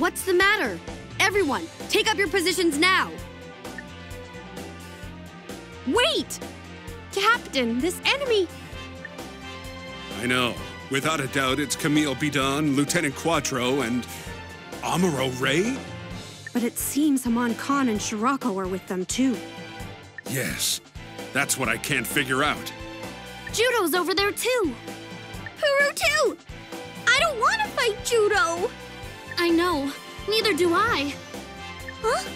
What's the matter? Everyone, take up your positions now! Wait! Captain, this enemy... I know. Without a doubt, it's Camille Bidan, Lieutenant Quattro, and Amuro Ray? But it seems Haman Karn and Shirako are with them too. Yes. That's what I can't figure out. Judau's over there too. Puru Two! I don't want to fight Judau! I know. Neither do I. Huh?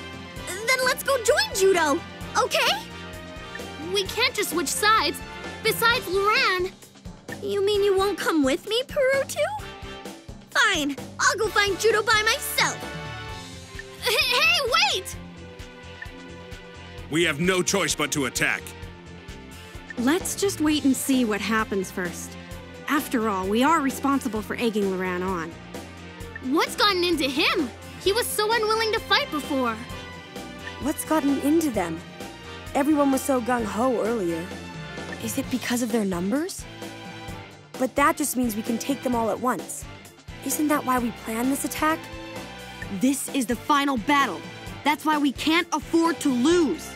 Then let's go join Judau, okay? We can't just switch sides. Besides, Loran. You mean you won't come with me, Puru Two? Fine, I'll go find Judau by myself. Hey, wait! We have no choice but to attack. Let's just wait and see what happens first. After all, we are responsible for egging Loran on. What's gotten into him? He was so unwilling to fight before. What's gotten into them? Everyone was so gung-ho earlier. Is it because of their numbers? But that just means we can take them all at once. Isn't that why we planned this attack? This is the final battle. That's why we can't afford to lose.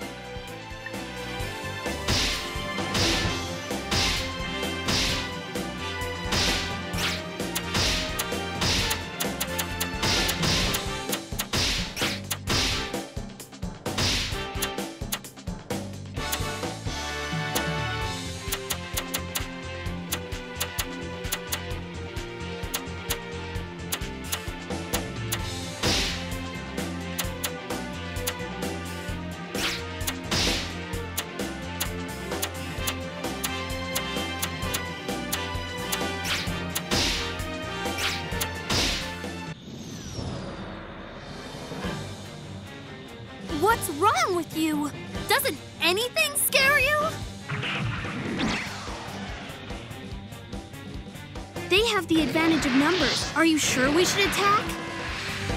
What's wrong with you? Doesn't anything scare you? They have the advantage of numbers. Are you sure we should attack?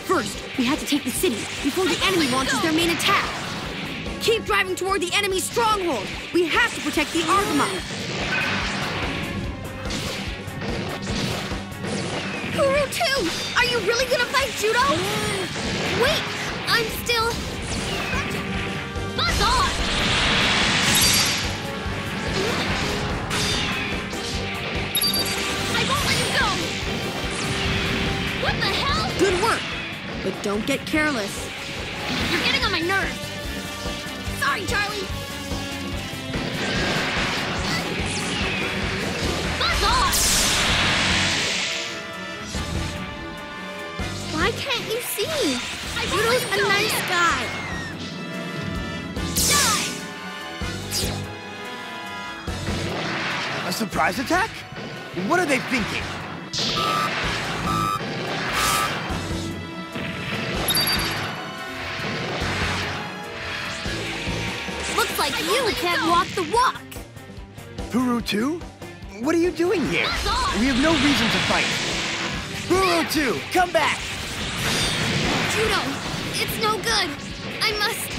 First, we have to take the city before the enemy launches their main attack. Keep driving toward the enemy's stronghold. We have to protect the Argama. Puru Two! Are you really gonna fight Judau? Wait, I'm still. What the hell? Good work. But don't get careless. You're getting on my nerves. Sorry, Charlie. Buzz off! Why can't you see? I won't let Judau's you a go. nice guy. Die! A surprise attack? What are they thinking? Looks like you can't walk the walk. Puru 2? What are you doing here? We have no reason to fight. Puru 2, come back! Judau, it's no good. I must.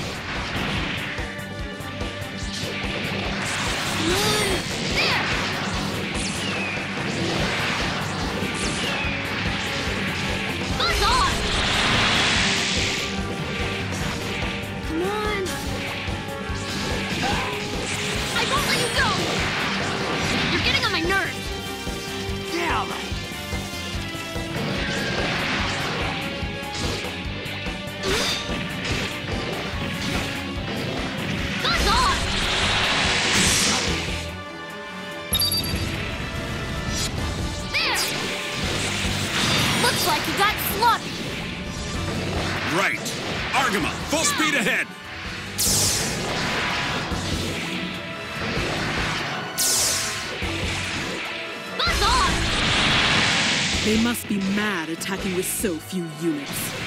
Looks like you got sloppy. Right. Argama, full speed ahead. Buzz off! They must be mad attacking with so few units.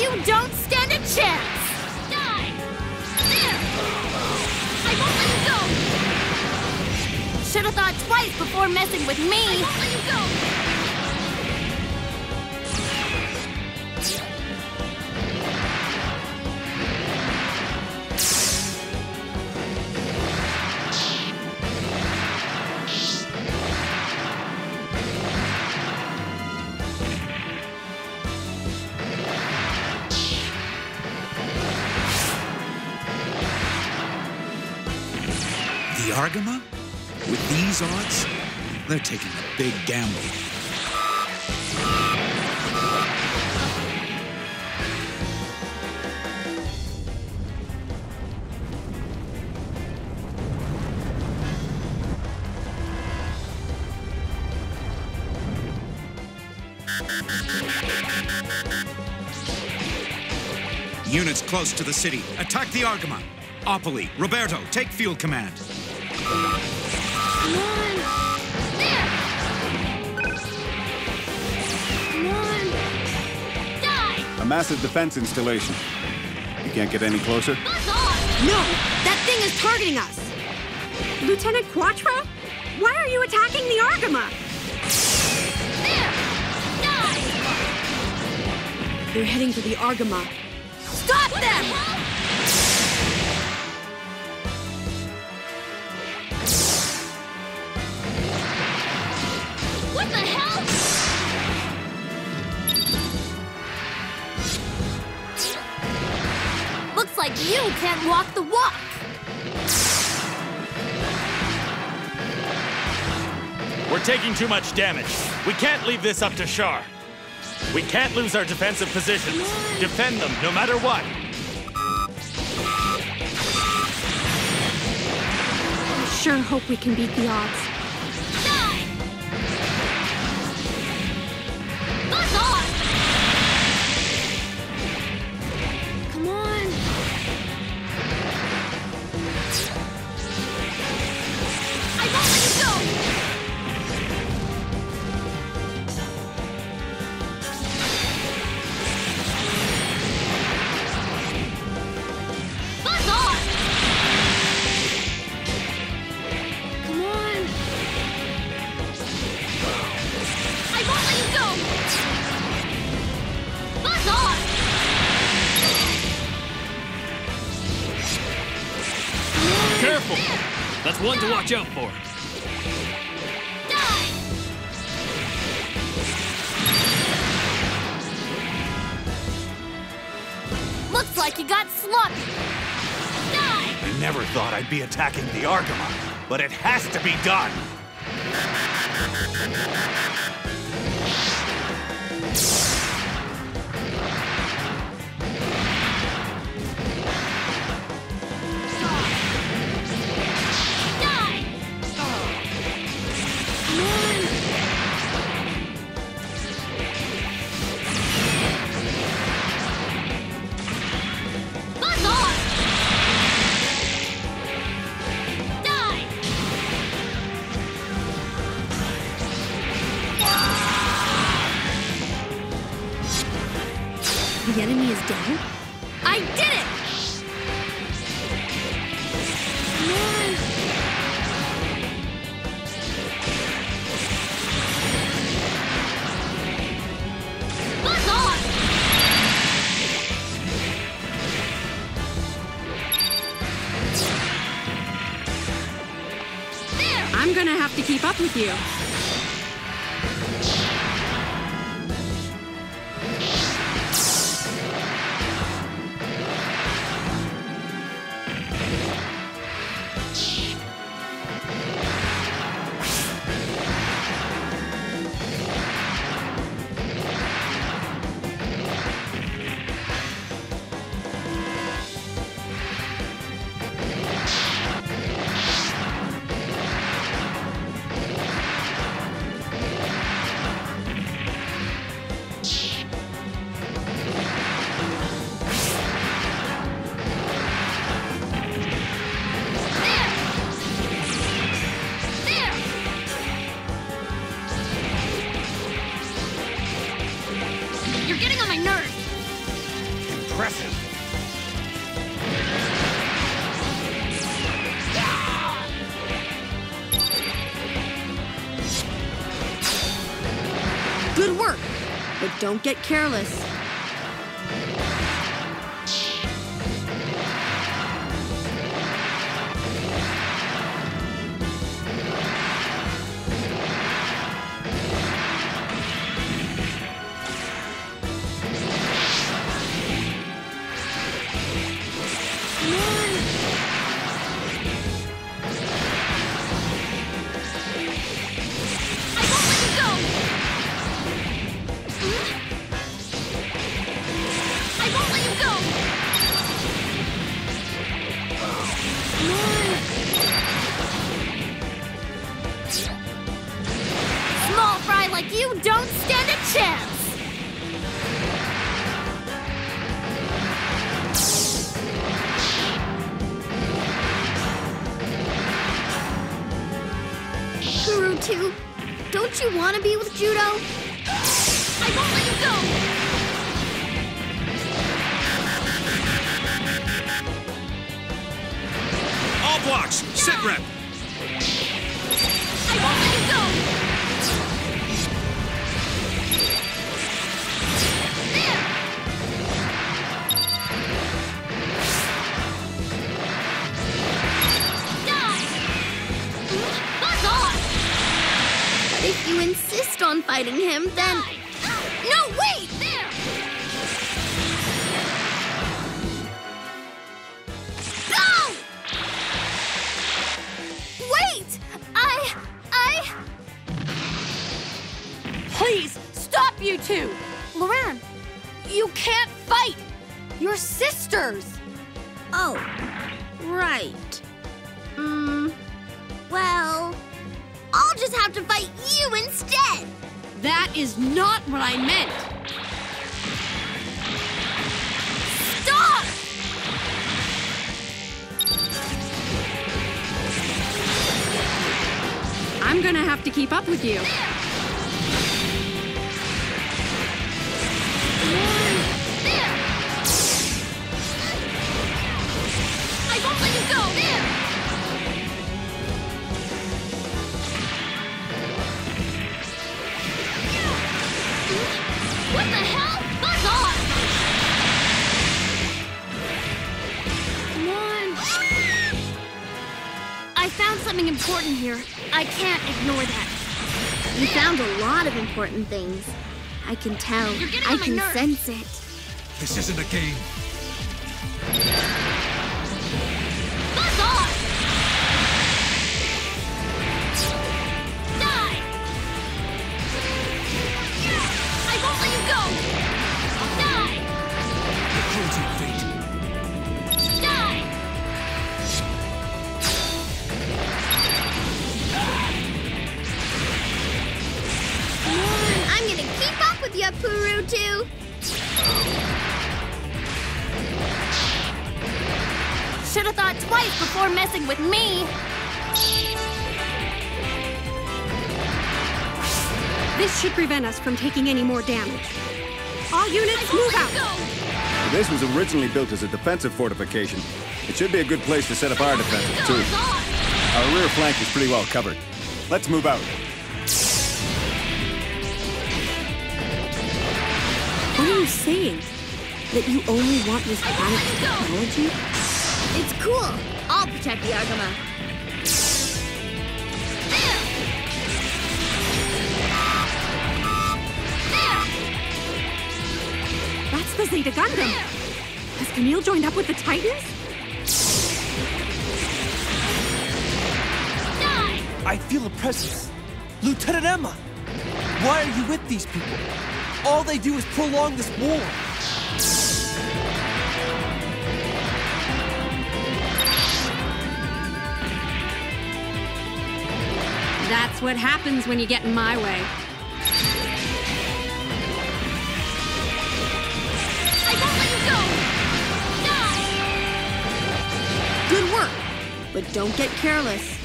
You don't stand a chance! Die! There! I won't let you go! Should've thought twice before messing with me! I won't let you go! They're taking a big gamble. Units close to the city. Attack the Argama. Apolly, Roberto, take field command. Massive defense installation. You can't get any closer? No! That thing is targeting us! Lieutenant Quattro? Why are you attacking the Argama? There. Die. They're heading for the Argama. Stop them! You can't walk the walk. We're taking too much damage. We can't leave this up to Char. We can't lose our defensive positions. Defend them no matter what. I sure hope we can beat the odds. That's one to watch out for. Die. Looks like you got sloppy. Die. I never thought I'd be attacking the Argama, but it has to be done. The enemy is down? Don't get careless. On fighting him, then. No, wait! There! Go! Wait! I... I... Please, stop you two! Loran, you can't fight! You're sisters! Oh, right. Just have to fight you instead. That is not what I meant! Stop! I'm gonna have to keep up with you. There! Lot important things. I can tell. You're getting I on my can nerves. sense it. This isn't a game. I'm gonna keep up with you, Puru Two. Should have thought twice before messing with me. This should prevent us from taking any more damage. All units, move out! Go! This was originally built as a defensive fortification. It should be a good place to set up our defenses, too. Our rear flank is pretty well covered. Let's move out. Are you saying? That you only want this planet's technology? It's cool. I'll protect the Argama. There! There! That's the Zeta Gundam! Has Camille joined up with the Titans? Die! I feel a presence. Lieutenant Emma! Why are you with these people? All they do is prolong this war. That's what happens when you get in my way. I won't let you go! Die! Good work, but don't get careless.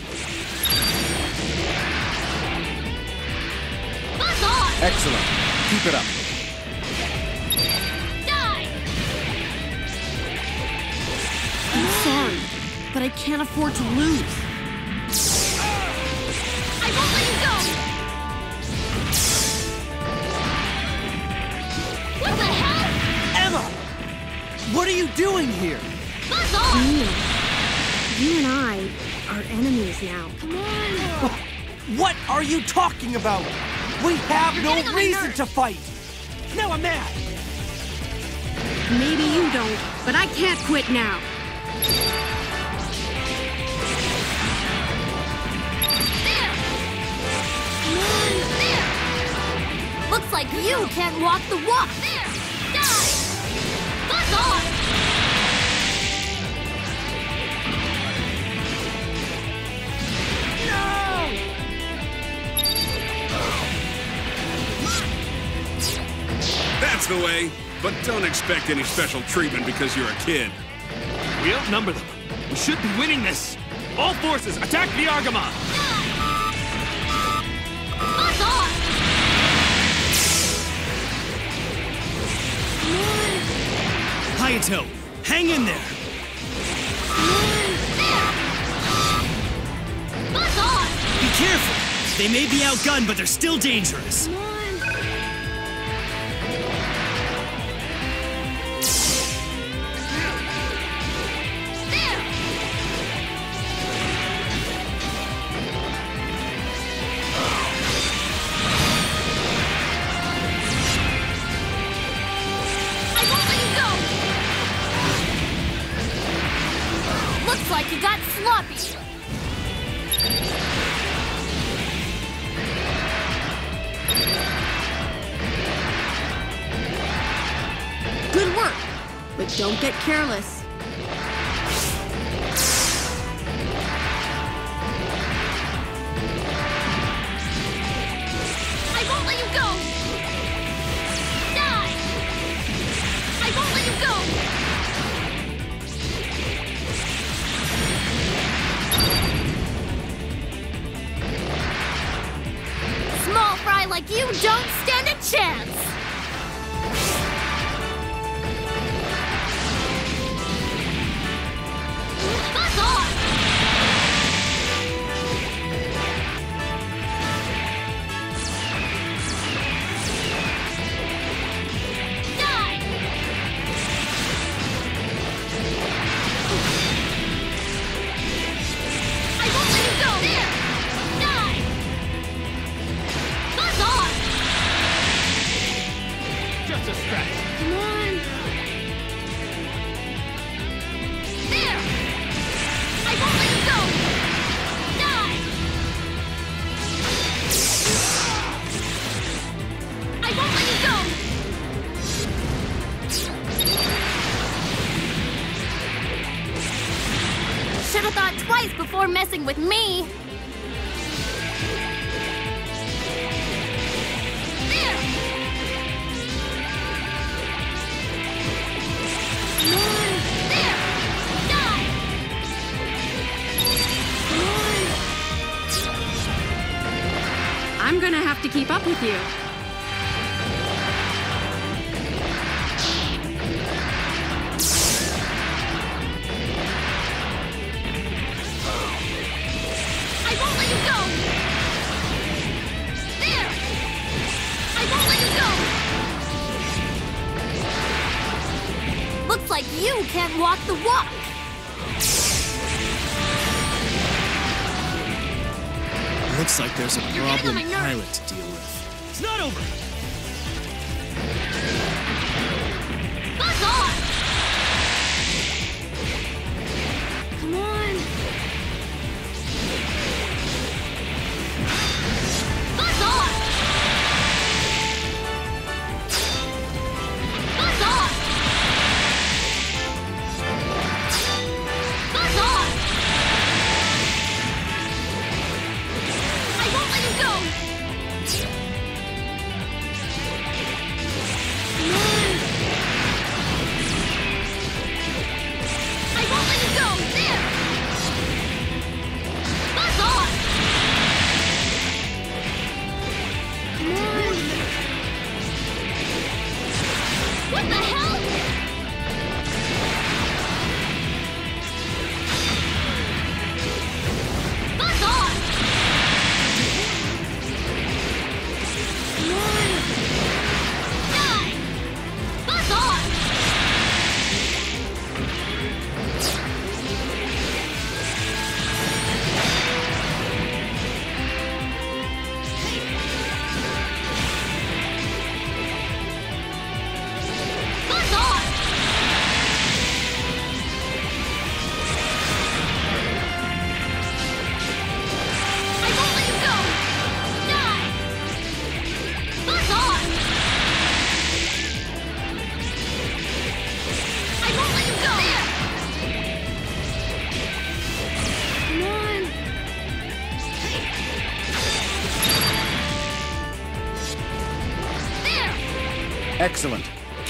Buzz off! Excellent keep it up. Die! I'm sorry, but I can't afford to lose. I won't let you go! What the hell? Emma! What are you doing here? Buzz off! Neil, you and I are enemies now. Come on! What are you talking about? We have You're no getting on my reason to fight. Now I'm mad. Maybe you don't, but I can't quit now. There! Come! There! Looks like you can't walk the walk! There! That's the way. But don't expect any special treatment because you're a kid. We outnumber them. We should be winning this. All forces, attack the off! Hayato, hang in there. Be careful. They may be outgunned, but they're still dangerous. Good work, but don't get careless. Like you don't stand a chance! Messing with me. Let you go! There! I won't let you go! Looks like you can't walk the walk! Looks like there's a You're problem pilot to deal with. It's not over.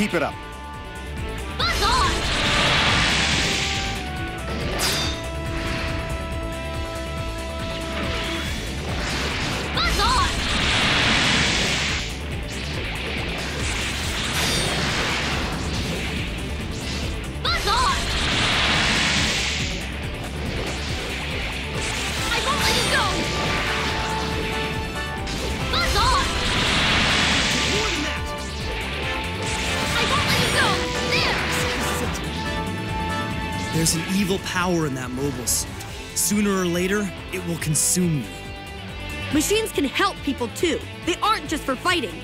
Keep it up. Power in that mobile suit. Sooner or later, it will consume you. Machines can help people too. They aren't just for fighting.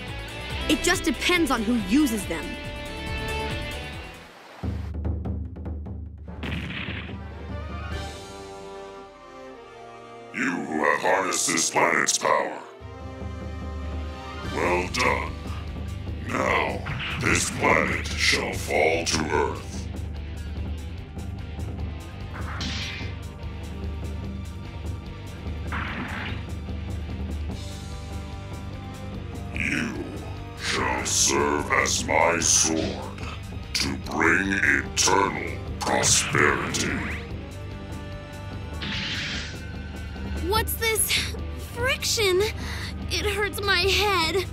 It just depends on who uses them. You who have harnessed this planet's power. Well done. Now, this planet shall fall to Earth. As my sword to bring eternal prosperity. What's this friction? It hurts my head.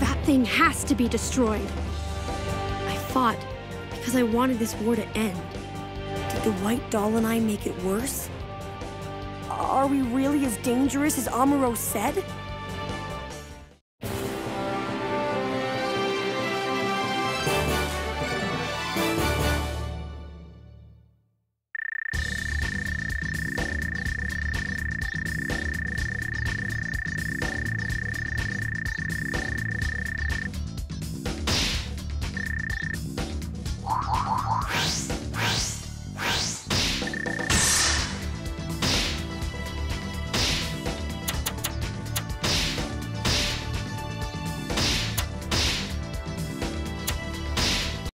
That thing has to be destroyed. I fought because I wanted this war to end. Did the white doll and I make it worse? Are we really as dangerous as Amuro said?